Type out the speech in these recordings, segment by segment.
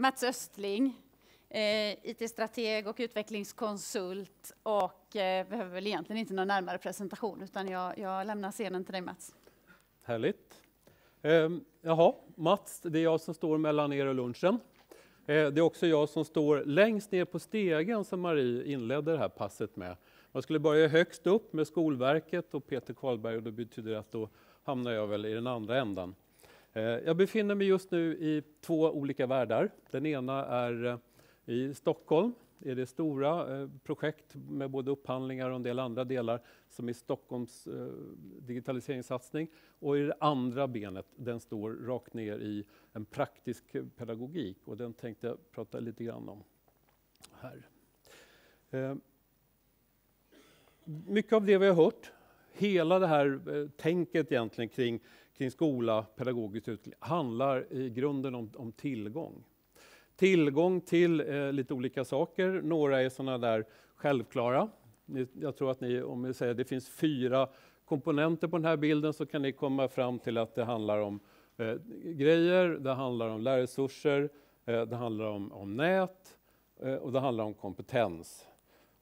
Mats Östling, eh, IT-strateg och utvecklingskonsult och eh, behöver väl egentligen inte någon närmare presentation utan jag, jag lämnar scenen till dig Mats. Härligt. Eh, jaha, Mats, det är jag som står mellan er och lunchen. Eh, det är också jag som står längst ner på stegen som Marie inledde det här passet med. Man skulle börja högst upp med Skolverket och Peter Karlberg och det betyder att då hamnar jag väl i den andra ändan. Eh, jag befinner mig just nu i två olika världar. Den ena är eh, i Stockholm är det stora eh, projekt med både upphandlingar och en del andra delar som är Stockholms digitaliseringssatsning. Och i det andra benet, den står rakt ner i en praktisk pedagogik och den tänkte jag prata lite grann om här. Mycket av det vi har hört, hela det här eh, tänket egentligen kring, kring skola, pedagogisk utveckling, handlar i grunden om, om tillgång. Tillgång till eh, lite olika saker. Några är sådana där självklara. Jag tror att ni, om vi säger det finns fyra komponenter på den här bilden så kan ni komma fram till att det handlar om eh, grejer, det handlar om lärresurser, eh, det handlar om, om nät eh, och det handlar om kompetens.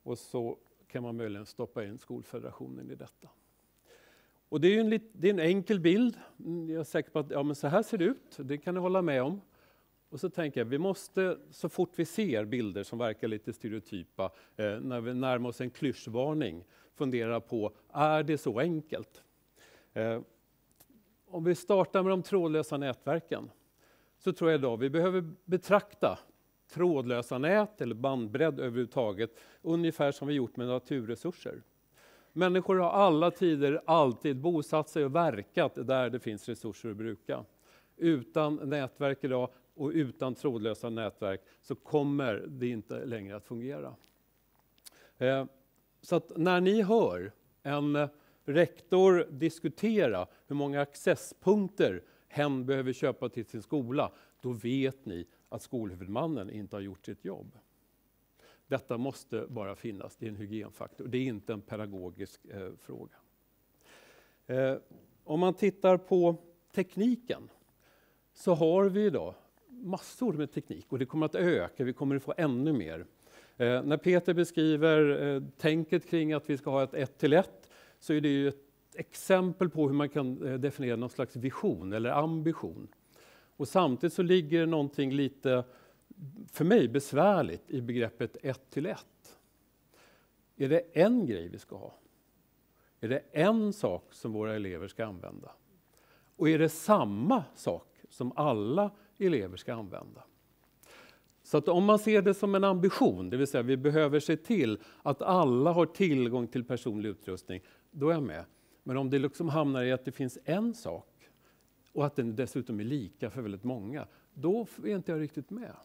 Och så kan man möjligen stoppa in Skolfederationen i detta. Och det är en, det är en enkel bild. Jag är säker på att ja, men så här ser det ut, det kan ni hålla med om. Och så tänker jag, vi måste så fort vi ser bilder som verkar lite stereotypa, eh, när vi närmar oss en klyschvarning, fundera på, är det så enkelt? Eh, om vi startar med de trådlösa nätverken, så tror jag idag vi behöver betrakta trådlösa nät eller bandbredd överhuvudtaget, ungefär som vi gjort med naturresurser. Människor har alla tider alltid bosatt sig och verkat där det finns resurser att bruka. Utan nätverk idag och utan trådlösa nätverk så kommer det inte längre att fungera. Eh, så att när ni hör en rektor diskutera hur många accesspunkter hen behöver köpa till sin skola, då vet ni att skolhuvudmannen inte har gjort sitt jobb. Detta måste bara finnas, det är en hygienfaktor, det är inte en pedagogisk eh, fråga. Eh, om man tittar på tekniken så har vi idag massor med teknik och det kommer att öka, vi kommer att få ännu mer. Eh, när Peter beskriver eh, tänket kring att vi ska ha ett ett till ett så är det ju ett exempel på hur man kan eh, definiera någon slags vision eller ambition. Och samtidigt så ligger det någonting lite, för mig, besvärligt i begreppet ett till ett. Är det en grej vi ska ha? Är det en sak som våra elever ska använda? Och är det samma sak som alla elever ska använda? Så att om man ser det som en ambition, det vill säga vi behöver se till att alla har tillgång till personlig utrustning, då är jag med. Men om det liksom hamnar i att det finns en sak och att den dessutom är lika för väldigt många, då är inte jag riktigt med.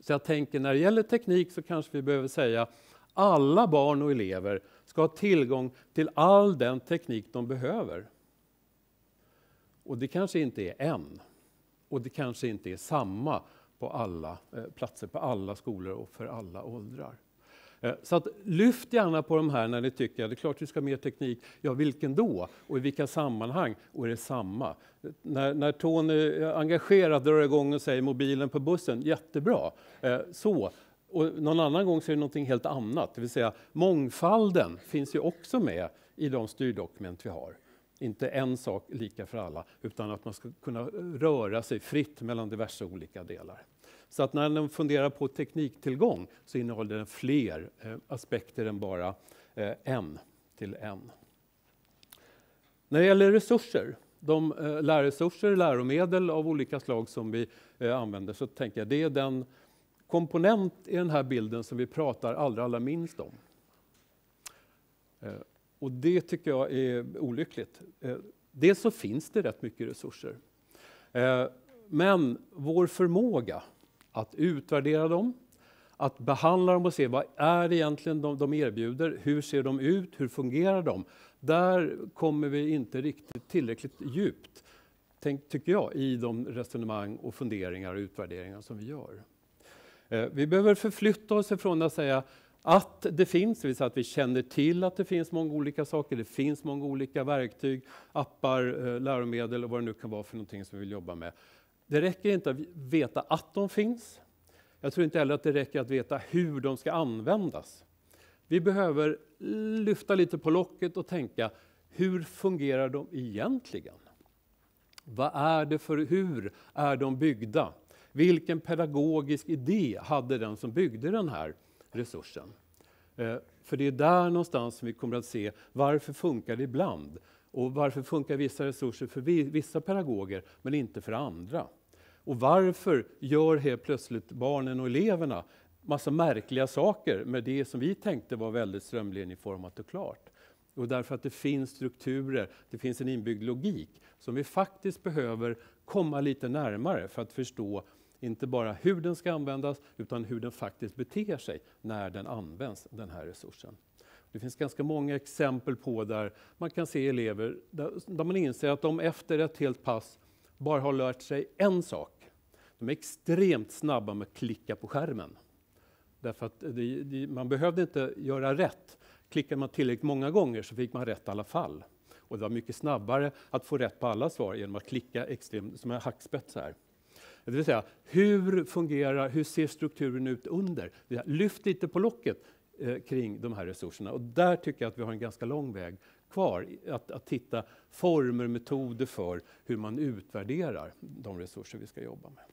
Så jag tänker när det gäller teknik så kanske vi behöver säga alla barn och elever ska ha tillgång till all den teknik de behöver. Och det kanske inte är en. Och det kanske inte är samma på alla eh, platser, på alla skolor och för alla åldrar. Eh, så att lyft gärna på de här när ni tycker att det är klart vi ska ha mer teknik. Ja, vilken då? Och i vilka sammanhang? Och är det samma? När, när Tony engagerat drar igång och säger mobilen på bussen, jättebra. Eh, så. Och någon annan gång så är det någonting helt annat, det vill säga mångfalden finns ju också med i de styrdokument vi har. Inte en sak lika för alla, utan att man ska kunna röra sig fritt mellan diverse olika delar. Så att när den funderar på tekniktillgång så innehåller den fler eh, aspekter än bara eh, en till en. När det gäller resurser, de eh, lärresurser, läromedel av olika slag som vi eh, använder, så tänker jag det är den komponent i den här bilden som vi pratar allra, allra minst om. Eh, och det tycker jag är olyckligt. Eh, dels så finns det rätt mycket resurser. Men vår förmåga att utvärdera dem, att behandla dem och se vad är det egentligen de, de erbjuder, hur ser de ut, hur fungerar de? Där kommer vi inte riktigt tillräckligt djupt, tänk, tycker jag, i de resonemang och funderingar och utvärderingar som vi gör. Eh, vi behöver förflytta oss ifrån att säga att det finns, det vill säga att vi känner till att det finns många olika saker, det finns många olika verktyg, appar, eh, läromedel och vad det nu kan vara för någonting som vi vill jobba med. Det räcker inte att veta att de finns. Jag tror inte heller att det räcker att veta hur de ska användas. Vi behöver lyfta lite på locket och tänka, hur fungerar de egentligen? Vad är det för, hur är de byggda? Vilken pedagogisk idé hade den som byggde den här resursen? Eh, för det är där någonstans som vi kommer att se varför funkar det ibland? Och varför funkar vissa resurser för vissa pedagoger men inte för andra? Och varför gör helt plötsligt barnen och eleverna massa märkliga saker med det som vi tänkte var väldigt strömlinjeformat och klart? Och därför att det finns strukturer, det finns en inbyggd logik som vi faktiskt behöver komma lite närmare för att förstå inte bara hur den ska användas utan hur den faktiskt beter sig när den används, den här resursen. Det finns ganska många exempel på där man kan se elever där, där man inser att de efter ett helt pass bara har lärt sig en sak. De är extremt snabba med att klicka på skärmen. Därför att det, det, man behövde inte göra rätt. Klickade man tillräckligt många gånger så fick man rätt i alla fall. Och det var mycket snabbare att få rätt på alla svar genom att klicka extremt, som en hackspett så här. Det vill säga, hur fungerar, hur ser strukturen ut under? Lyft lite på locket eh, kring de här resurserna. Och där tycker jag att vi har en ganska lång väg kvar. Att, att titta former, metoder för hur man utvärderar de resurser vi ska jobba med.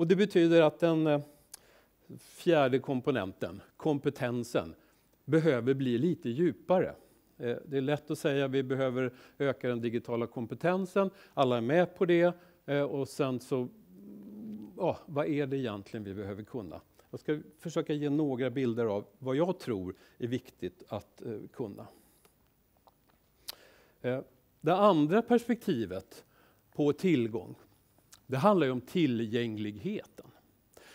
Och det betyder att den eh, fjärde komponenten, kompetensen, behöver bli lite djupare. Eh, det är lätt att säga att vi behöver öka den digitala kompetensen. Alla är med på det. Eh, och sen så, ja, vad är det egentligen vi behöver kunna? Jag ska försöka ge några bilder av vad jag tror är viktigt att kunna. Det andra perspektivet på tillgång, det handlar ju om tillgängligheten.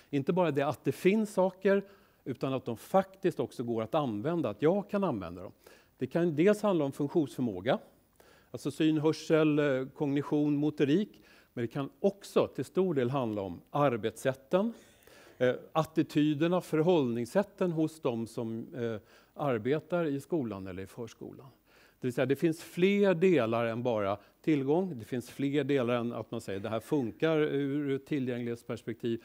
Inte bara det att det finns saker, utan att de faktiskt också går att använda, att jag kan använda dem. Det kan dels handla om funktionsförmåga, alltså syn, hörsel, kognition, motorik. Men det kan också till stor del handla om arbetssätten, eh, attityderna, förhållningssätten hos de som eh, arbetar i skolan eller i förskolan. Det vill säga, det finns fler delar än bara tillgång. Det finns fler delar än att man säger det här funkar ur ett tillgänglighetsperspektiv.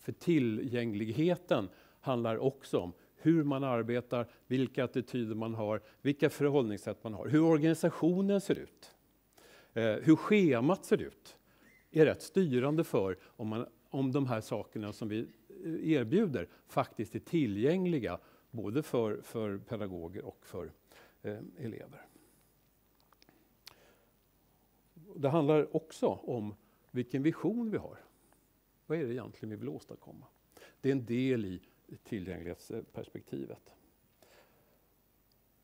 För tillgängligheten handlar också om hur man arbetar, vilka attityder man har, vilka förhållningssätt man har, hur organisationen ser ut, eh, hur schemat ser ut är rätt styrande för om, man, om de här sakerna som vi eh, erbjuder faktiskt är tillgängliga både för, för pedagoger och för eh, elever. Det handlar också om vilken vision vi har. Vad är det egentligen vi vill åstadkomma? Det är en del i tillgänglighetsperspektivet.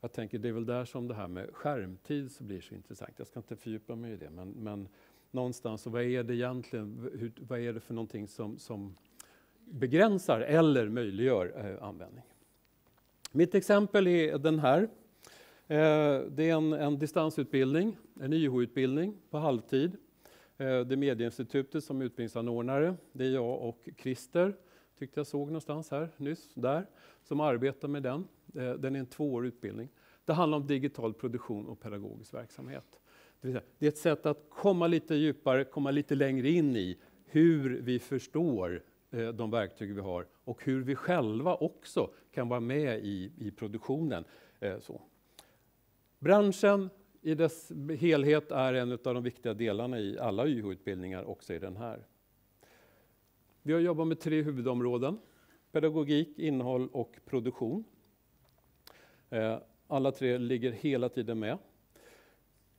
Jag tänker det är väl där som det här med skärmtid så blir så intressant. Jag ska inte fördjupa mig i det, men, men någonstans, vad är det egentligen, hur, vad är det för någonting som, som begränsar eller möjliggör eh, användning? Mitt exempel är den här. Eh, det är en, en distansutbildning, en YH-utbildning på halvtid. Eh, det är Medieinstitutet som utbildningsanordnare. Det är jag och Christer tyckte jag såg någonstans här nyss, där, som arbetar med den. Eh, den är en tvåårig utbildning. Det handlar om digital produktion och pedagogisk verksamhet. Det är ett sätt att komma lite djupare, komma lite längre in i hur vi förstår de verktyg vi har och hur vi själva också kan vara med i, i produktionen. Så. Branschen i dess helhet är en av de viktiga delarna i alla YH-utbildningar, också i den här. Vi har jobbat med tre huvudområden. Pedagogik, innehåll och produktion. Eh, alla tre ligger hela tiden med.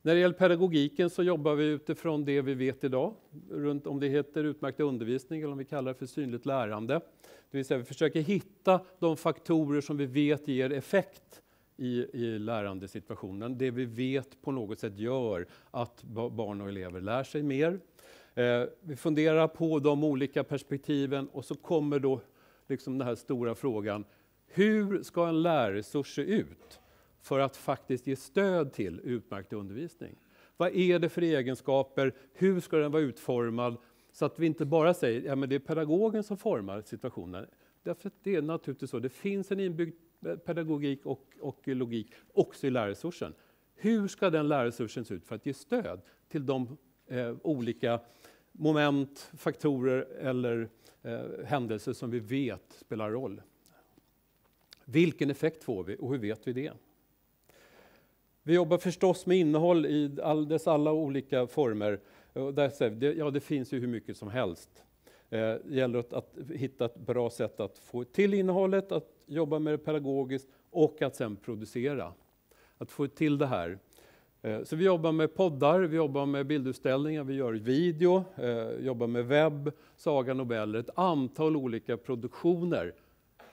När det gäller pedagogiken så jobbar vi utifrån det vi vet idag, runt om det heter utmärkt undervisning eller om vi kallar det för synligt lärande. Det vill säga vi försöker hitta de faktorer som vi vet ger effekt i, i lärandesituationen. Det vi vet på något sätt gör att barn och elever lär sig mer. Eh, vi funderar på de olika perspektiven och så kommer då liksom den här stora frågan. Hur ska en lärresurs se ut för att faktiskt ge stöd till utmärkt undervisning? Vad är det för egenskaper? Hur ska den vara utformad? Så att vi inte bara säger att ja, det är pedagogen som formar situationen. Därför att det är naturligtvis så, det finns en inbyggd pedagogik och, och logik också i lärresursen. Hur ska den lärresursen se ut för att ge stöd till de eh, olika moment, faktorer eller eh, händelser som vi vet spelar roll. Vilken effekt får vi och hur vet vi det? Vi jobbar förstås med innehåll i all, dess alla olika former. Där, ja, det finns ju hur mycket som helst. Eh, det gäller att, att, hitta ett bra sätt att få till innehållet, att jobba med det pedagogiskt och att sen producera. Att få till det här. Eh, så vi jobbar med poddar, vi jobbar med bildutställningar, vi gör video, eh, jobbar med webb, Saga Nobeller, ett antal olika produktioner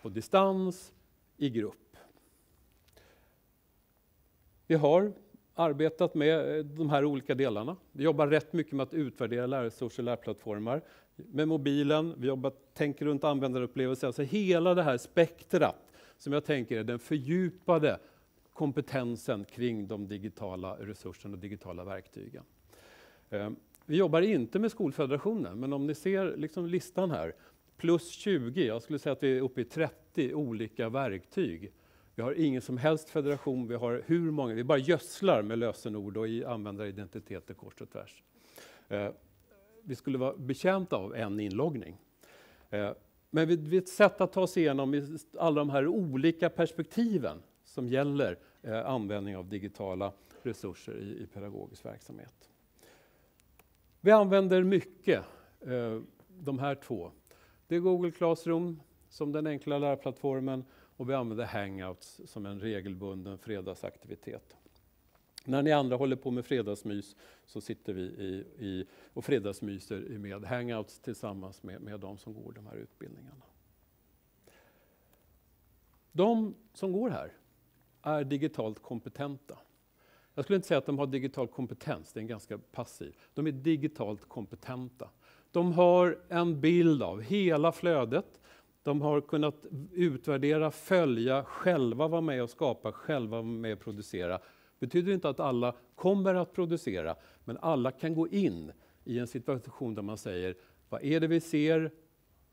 på distans, i grupp. Vi har arbetat med eh, de här olika delarna. Vi jobbar rätt mycket med att utvärdera lärresurser och lärplattformar. Med mobilen, vi jobbar, tänker runt användarupplevelser, alltså hela det här spektrat som jag tänker är den fördjupade kompetensen kring de digitala resurserna och digitala verktygen. Eh, vi jobbar inte med Skolfederationen, men om ni ser liksom listan här, plus 20, jag skulle säga att vi är uppe i 30 olika verktyg. Vi har ingen som helst federation, vi har hur många, vi bara gödslar med lösenord och i användaridentiteter kors och tvärs. Eh, vi skulle vara betjänta av en inloggning. Eh, men vi, ett sätt att ta oss igenom alla de här olika perspektiven som gäller eh, användning av digitala resurser i, i, pedagogisk verksamhet. Vi använder mycket eh, de här två. Det är Google Classroom som den enkla lärplattformen och vi använder Hangouts som en regelbunden fredagsaktivitet. När ni andra håller på med fredagsmys så sitter vi i, i, och fredagsmyser med hangouts tillsammans med, med de som går de här utbildningarna. De som går här är digitalt kompetenta. Jag skulle inte säga att de har digital kompetens, det är en ganska passiv. De är digitalt kompetenta. De har en bild av hela flödet. De har kunnat utvärdera, följa, själva vara med och skapa, själva vara med och producera betyder inte att alla kommer att producera, men alla kan gå in i en situation där man säger vad är det vi ser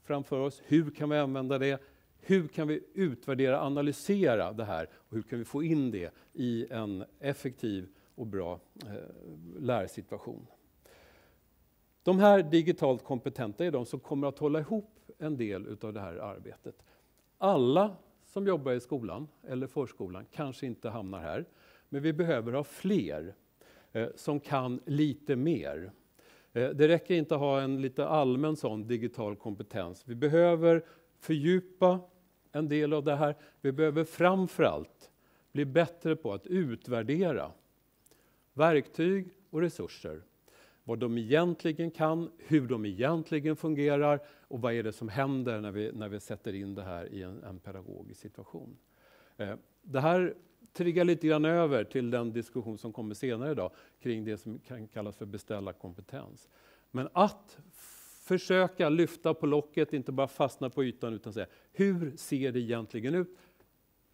framför oss? Hur kan vi använda det? Hur kan vi utvärdera, analysera det här och hur kan vi få in det i en effektiv och bra eh, lärsituation? De här digitalt kompetenta är de som kommer att hålla ihop en del av det här arbetet. Alla som jobbar i skolan eller förskolan kanske inte hamnar här. Men vi behöver ha fler eh, som kan lite mer. Eh, det räcker inte att ha en lite allmän sån digital kompetens. Vi behöver fördjupa en del av det här. Vi behöver framförallt bli bättre på att utvärdera verktyg och resurser. Vad de egentligen kan, hur de egentligen fungerar och vad är det som händer när vi, när vi sätter in det här i en, en pedagogisk situation. Eh, det här triggar lite grann över till den diskussion som kommer senare idag kring det som kan kallas för beställa kompetens. Men att försöka lyfta på locket, inte bara fastna på ytan utan säga hur ser det egentligen ut?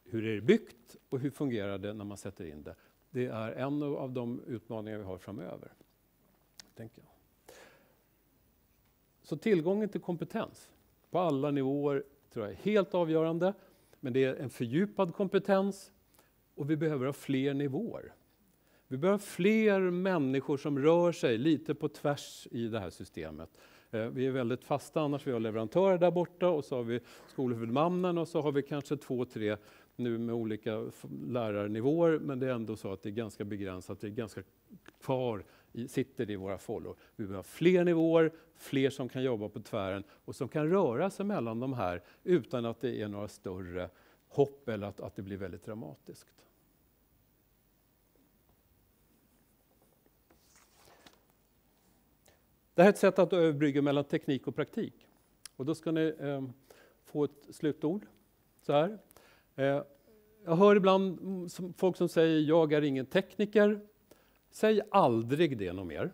Hur är det byggt och hur fungerar det när man sätter in det? Det är en av de utmaningar vi har framöver. Tänker jag. Så tillgången till kompetens på alla nivåer tror jag är helt avgörande. Men det är en fördjupad kompetens och vi behöver ha fler nivåer. Vi behöver fler människor som rör sig lite på tvärs i det här systemet. Eh, vi är väldigt fasta annars. Vi har leverantörer där borta och så har vi skolhuvudmannen och så har vi kanske två, tre nu med olika lärarnivåer, men det är ändå så att det är ganska begränsat. Det är ganska kvar, i, sitter i våra follor. Vi behöver fler nivåer, fler som kan jobba på tvären och som kan röra sig mellan de här utan att det är några större hopp eller att, att det blir väldigt dramatiskt. Det här är ett sätt att överbrygga mellan teknik och praktik. Och då ska ni eh, få ett slutord. Så här. Eh, jag hör ibland folk som säger jag är ingen tekniker. Säg aldrig det något mer.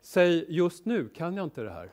Säg just nu kan jag inte det här.